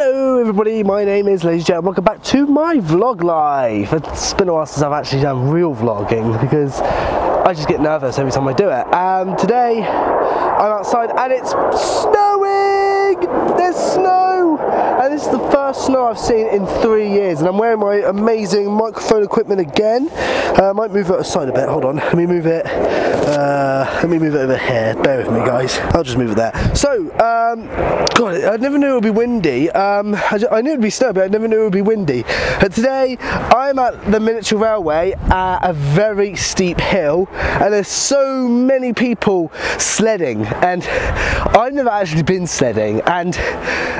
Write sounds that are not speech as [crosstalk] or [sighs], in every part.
Hello everybody, my name is LaZeR Jet. Welcome back to my vlog life. It's been a while since I've actually done real vlogging because I just get nervous every time I do it. Um, today I'm outside and it's snowing! There's snow! And this is the first snow I've seen in three years and I'm wearing my amazing microphone equipment again. Uh, I might move it aside a bit, hold on. Let me move it, uh, let me move it over here. Bear with me guys, I'll just move it there. So, um, God, I never knew it would be windy. Um, I, I, knew it would be snow, but I never knew it would be windy. But today, I'm at the miniature railway at a very steep hill, and there's so many people sledding, and I've never actually been sledding, and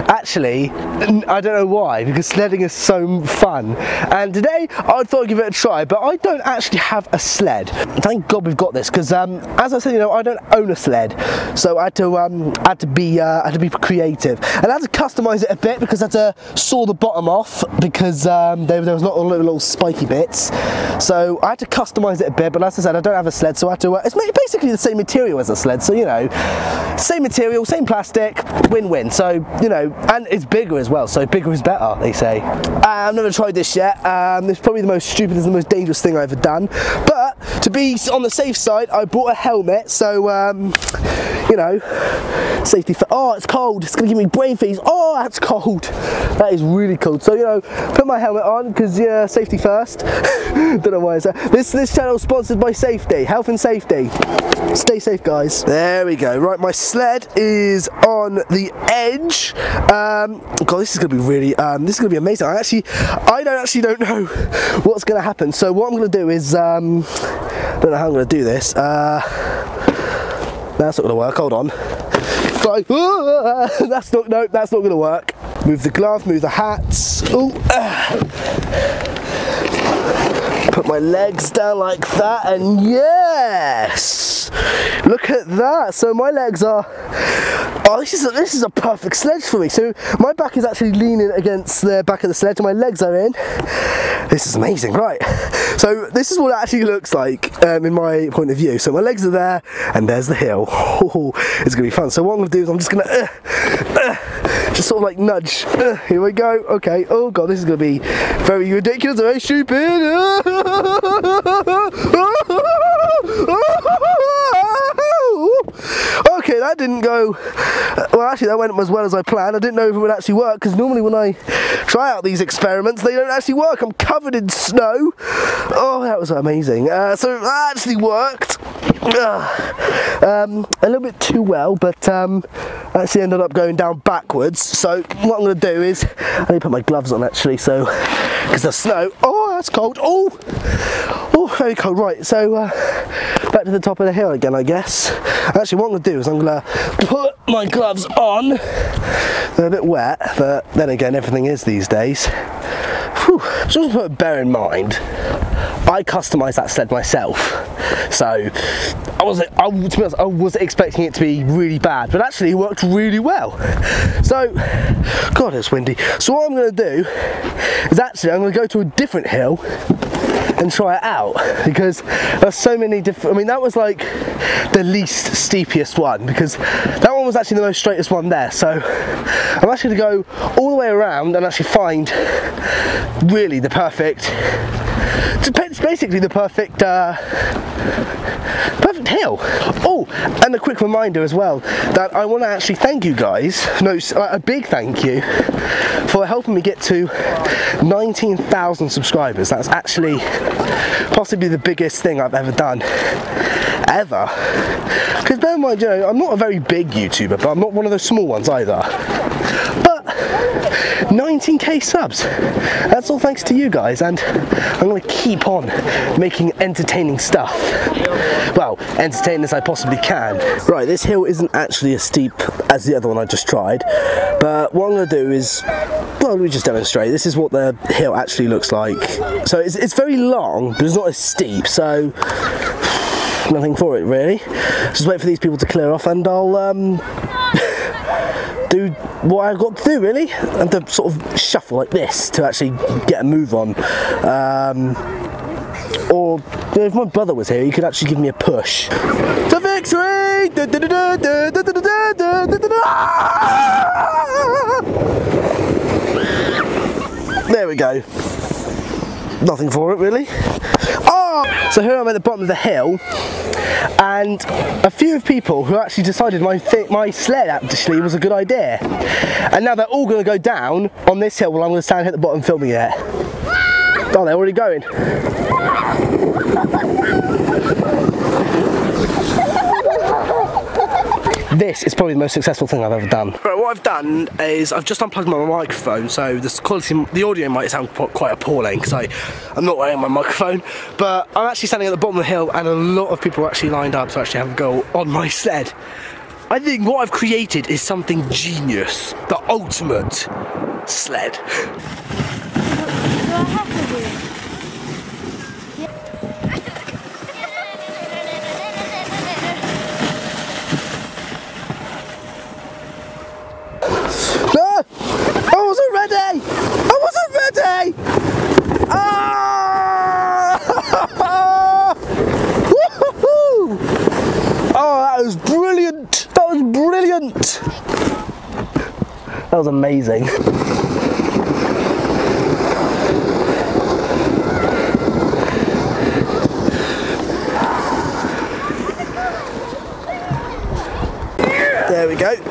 actually, I don't know why, because sledding is so fun. And today, I thought I'd give it a try, but I don't actually have a sled. Thank God we've got this, because um, as I said, you know, I don't own a sled, so I had to, um, I had to be, uh, I had to be creative, and I had to customize it a bit because I had to saw the bottom off because um, there, there, was not a little, little, spiky bits. So I had to customize it a bit, but as I said, I don't have a sled, so I had to. Uh, it's basically the same material as a sled, so you know, same material, same plastic, win-win. So you know, and it's bigger as well, so bigger is better, they say. Uh, I've never tried this yet. Um, it's probably the most stupid, and the most dangerous thing I've ever done, but to be on the safe side, I bought a helmet, so um, you know, safety. For, oh, it's cold. It's gonna give me brain freeze. Oh, that's cold. That is really cold. So you know, put my helmet on because yeah, safety first. [laughs] Don't know why it's that. This this channel is sponsored by Safety, Health and Safety. Stay safe, guys. There we go. Right, my sled is on the edge. Um, God, this is gonna be really. Um, this is gonna be amazing. I actually, I don't actually don't know [laughs] what's gonna happen. So what I'm gonna do is, um, I don't know how I'm gonna do this. Uh, that's not gonna work. Hold on. Like, [laughs] that's not no, that's not gonna work. Move the glove, move the hats. Ooh, Put my legs down like that, and yes, look at that. So my legs are. Oh, this is a, this is a perfect sledge for me. So my back is actually leaning against the back of the sledge, and my legs are in. This is amazing, right? So this is what it actually looks like um, in my point of view. So my legs are there, and there's the hill. [laughs] It's gonna be fun. So what I'm gonna do is I'm just gonna uh, uh, sort of like nudge. Uh, here we go. Okay. Oh god, this is gonna be very ridiculous, very stupid. [laughs] Okay, that didn't go, well actually that went as well as I planned. I didn't know if it would actually work because normally when I try out these experiments they don't actually work. I'm covered in snow. Oh, that was amazing. Uh, so that actually worked. Um, a little bit too well, but um, actually ended up going down backwards. So what I'm to do is, I need to put my gloves on actually, so, because the snow, oh that's cold, oh, oh very cold, right, so uh, back to the top of the hill again I guess. Actually what I'm to do is I'm to put my gloves on, they're a bit wet, but then again everything is these days. Whew. Just bear in mind, I customised that sled myself. So I was, I, to be honest, I was expecting it to be really bad, but actually it worked really well. So, God, it's windy. So what I'm going to do is actually I'm going to go to a different hill and try it out because there's so many different I mean that was like the least steepiest one because that one was actually the most straightest one there so I'm actually going to go all the way around and actually find really the perfect it's basically the perfect uh, perfect hill. Oh, and a quick reminder as well that I want to actually thank you guys, no, a big thank you for helping me get to 19,000 subscribers. That's actually possibly the biggest thing I've ever done ever. Because bear in mind, you know, I'm not a very big YouTuber, but I'm not one of those small ones either. But 19k subs. That's all thanks to you guys, and I'm to keep on making entertaining stuff. Well, entertaining as I possibly can. Right, this hill isn't actually as steep as the other one I just tried, but what I'm to do is well, let me just demonstrate. This is what the hill actually looks like. So it's, it's very long, but it's not as steep, so [sighs] nothing for it really. Just wait for these people to clear off and I'll um, do what I've got to do really and to sort of shuffle like this to actually get a move on um, or if my brother was here he could actually give me a push to victory There we go. Nothing for it really. So here I'm at the bottom of the hill and a few of people who actually decided my my sled actually was a good idea. And now they're all going to go down on this hill while I'm going to stand here at the bottom filming it. Oh, they're already going. This is probably the most successful thing I've ever done. Right, what I've done is I've just unplugged my microphone, so the quality, the audio might sound quite appalling because I'm not wearing my microphone, but I'm actually standing at the bottom of the hill and a lot of people are actually lined up to actually have a go on my sled. I think what I've created is something genius, the ultimate sled. That was amazing. There we go. [laughs]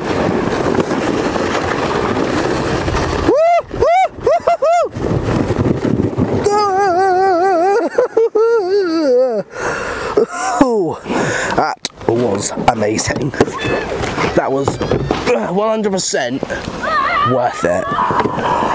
that was amazing. That was uh, 100% worth it.